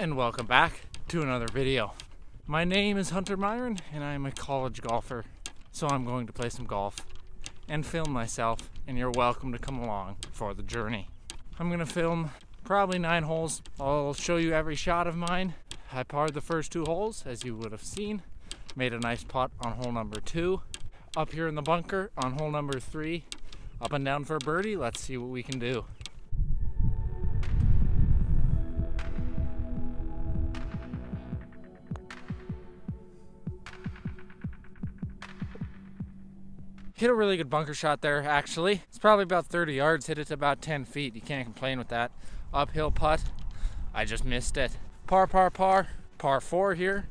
and welcome back to another video. My name is Hunter Myron and I am a college golfer, so I'm going to play some golf and film myself and you're welcome to come along for the journey. I'm gonna film probably nine holes. I'll show you every shot of mine. I parred the first two holes as you would have seen. Made a nice putt on hole number two. Up here in the bunker on hole number three, up and down for a birdie. Let's see what we can do. Hit a really good bunker shot there, actually. It's probably about 30 yards, hit it to about 10 feet. You can't complain with that. Uphill putt, I just missed it. Par, par, par, par four here.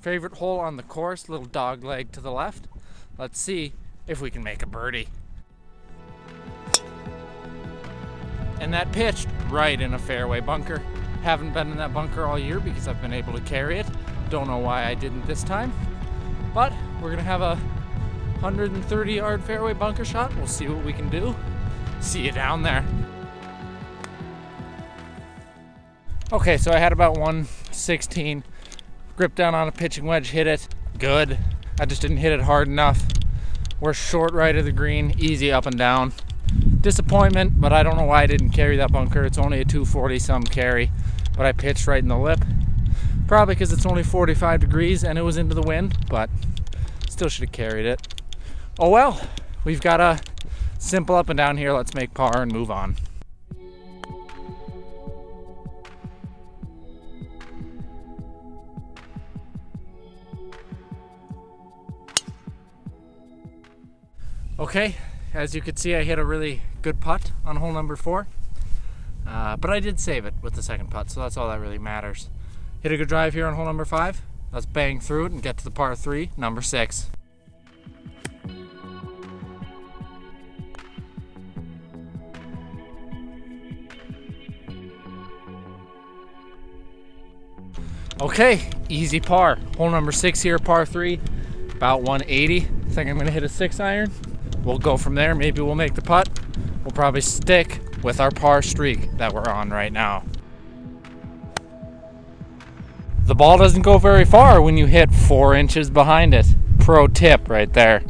Favorite hole on the course, little dog leg to the left. Let's see if we can make a birdie. And that pitched right in a fairway bunker. Haven't been in that bunker all year because I've been able to carry it. Don't know why I didn't this time. But we're gonna have a 130 yard fairway bunker shot. We'll see what we can do. See you down there. Okay, so I had about 116. Grip down on a pitching wedge, hit it. Good. I just didn't hit it hard enough. We're short right of the green, easy up and down. Disappointment, but I don't know why I didn't carry that bunker. It's only a 240 some carry, but I pitched right in the lip. Probably because it's only 45 degrees and it was into the wind, but still should have carried it. Oh well, we've got a simple up and down here. Let's make par and move on. Okay, as you can see, I hit a really good putt on hole number four. Uh, but I did save it with the second putt, so that's all that really matters. Hit a good drive here on hole number five. Let's bang through it and get to the par three, number six. Okay, easy par. Hole number six here, par three, about 180. I Think I'm gonna hit a six iron. We'll go from there. Maybe we'll make the putt. We'll probably stick with our par streak that we're on right now. The ball doesn't go very far when you hit four inches behind it. Pro tip right there.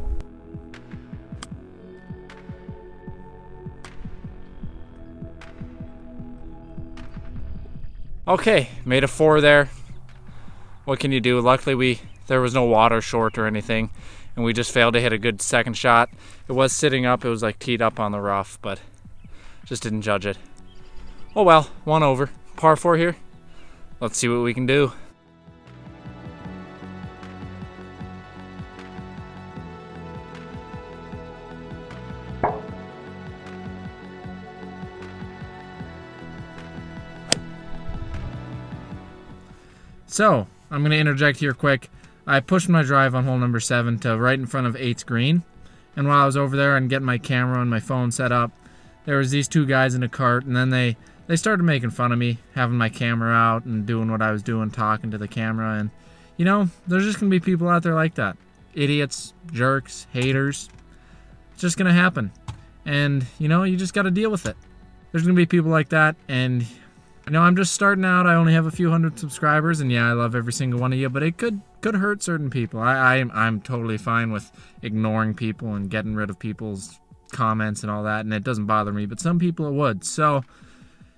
Okay, made a four there what can you do? Luckily, we there was no water short or anything, and we just failed to hit a good second shot. It was sitting up, it was like teed up on the rough, but just didn't judge it. Oh well, one over. Par four here. Let's see what we can do. So, I'm going to interject here quick. I pushed my drive on hole number seven to right in front of eight's green. And while I was over there and getting my camera and my phone set up, there was these two guys in a cart, and then they they started making fun of me, having my camera out and doing what I was doing, talking to the camera. And you know, there's just gonna be people out there like that, idiots, jerks, haters. It's just gonna happen, and you know, you just got to deal with it. There's gonna be people like that, and you know, I'm just starting out. I only have a few hundred subscribers, and yeah, I love every single one of you, but it could could hurt certain people. I, I I'm totally fine with ignoring people and getting rid of people's comments and all that, and it doesn't bother me. But some people it would. So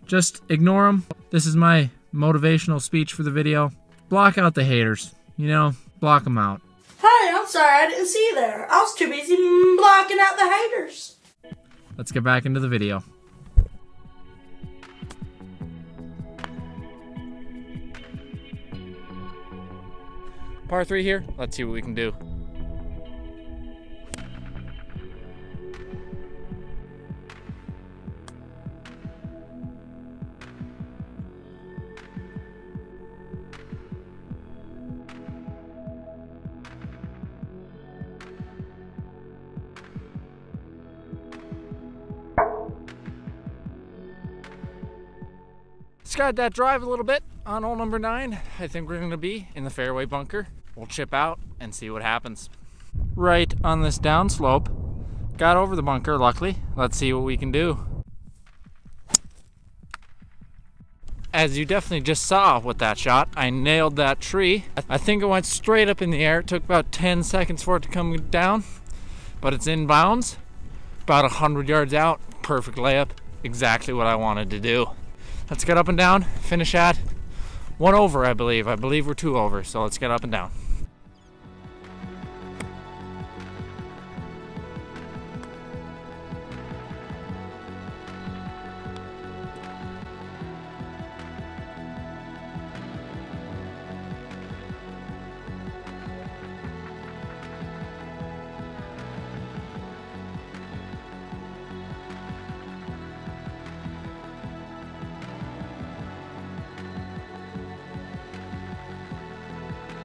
just ignore them. This is my motivational speech for the video. Block out the haters. You know, block them out. Hey, I'm sorry I didn't see you there. I was too busy blocking out the haters. Let's get back into the video. Par three here. Let's see what we can do. Skied that drive a little bit on hole number nine. I think we're gonna be in the fairway bunker. We'll chip out and see what happens. Right on this downslope. Got over the bunker, luckily. Let's see what we can do. as you definitely just saw with that shot, I nailed that tree. I think it went straight up in the air. It took about 10 seconds for it to come down, but it's in bounds, about 100 yards out. Perfect layup, exactly what I wanted to do. Let's get up and down, finish at one over, I believe. I believe we're two over, so let's get up and down.